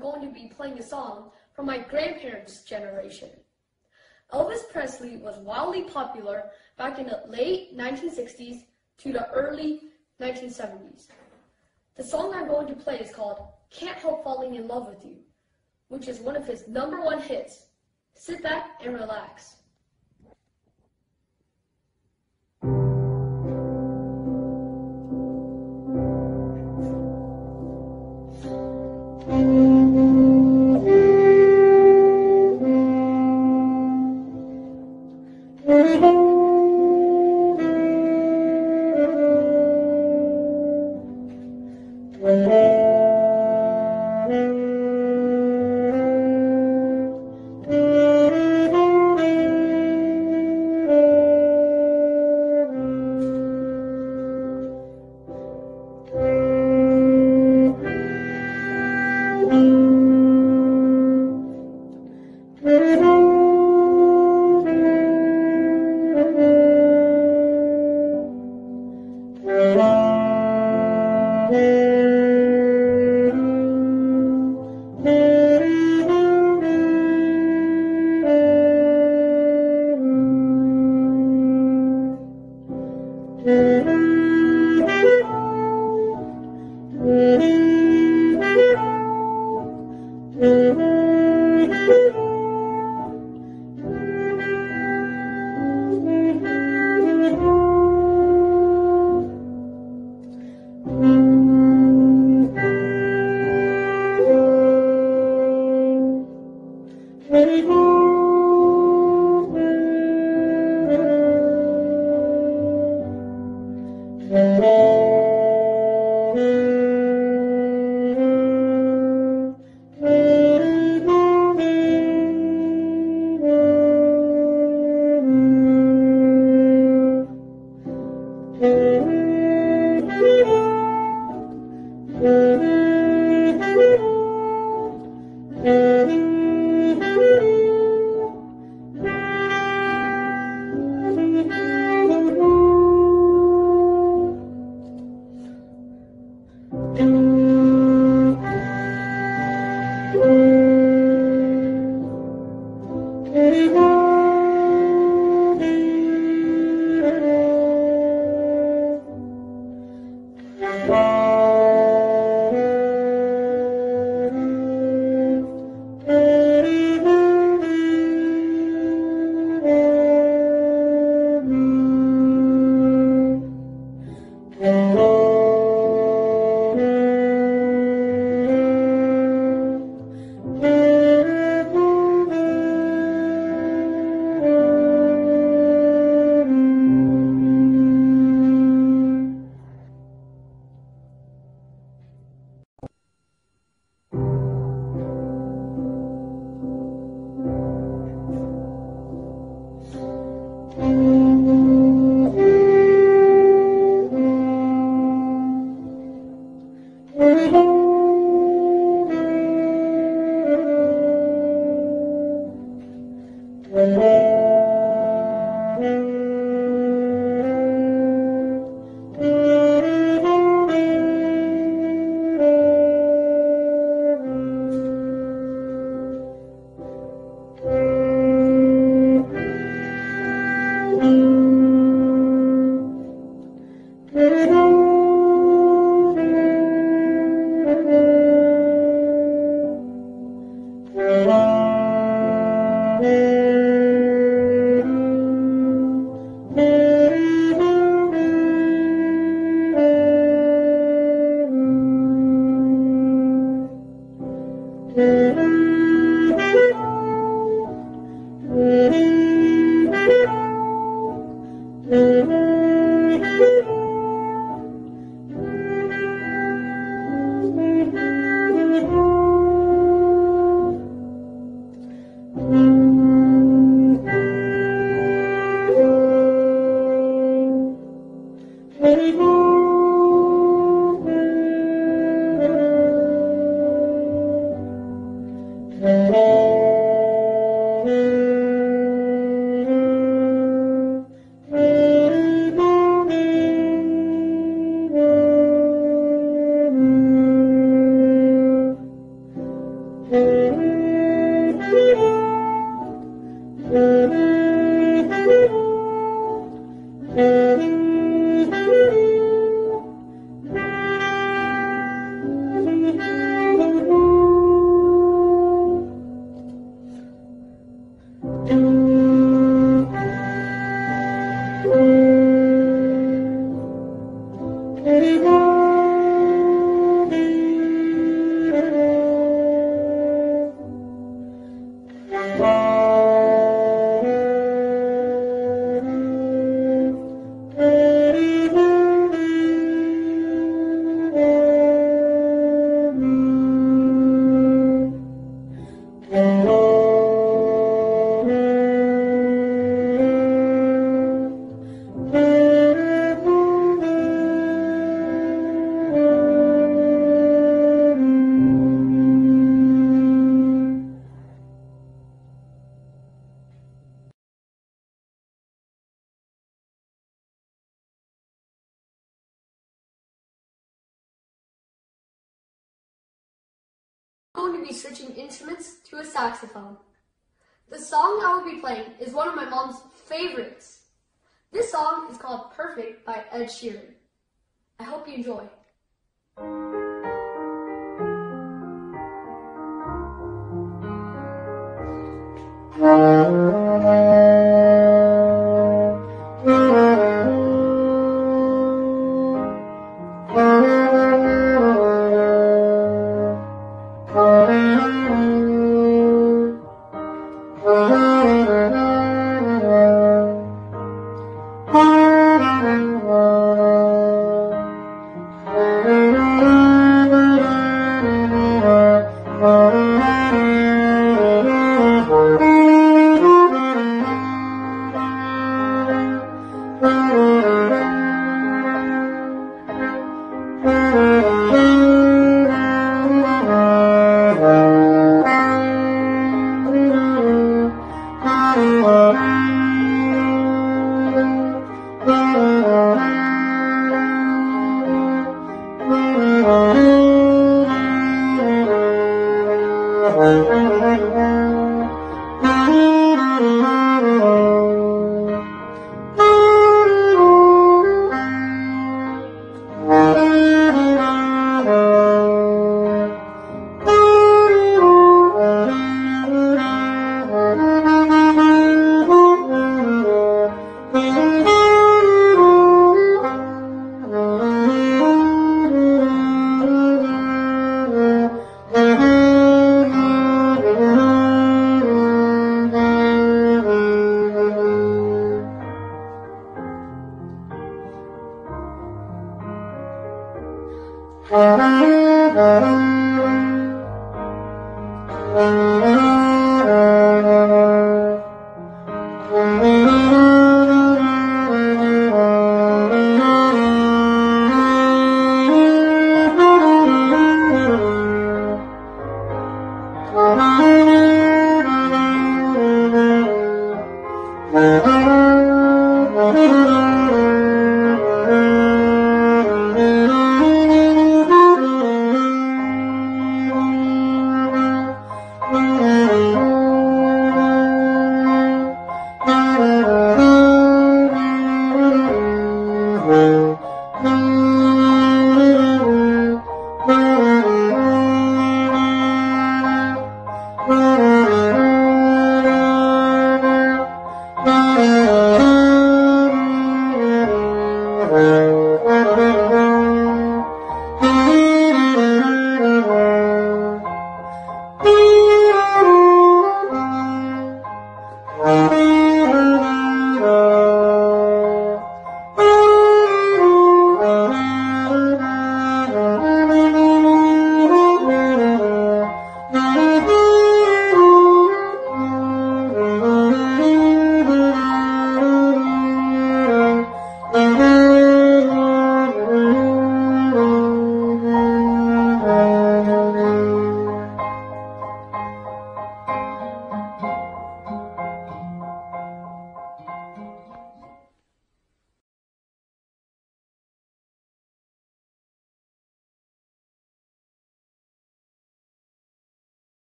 to be playing a song from my grandparents' generation. Elvis Presley was wildly popular back in the late 1960s to the early 1970s. The song I'm going to play is called Can't Help Falling in Love with You, which is one of his number one hits. Sit back and relax. 嗯。Will be switching instruments to a saxophone. The song I will be playing is one of my mom's favorites. This song is called Perfect by Ed Sheeran. I hope you enjoy.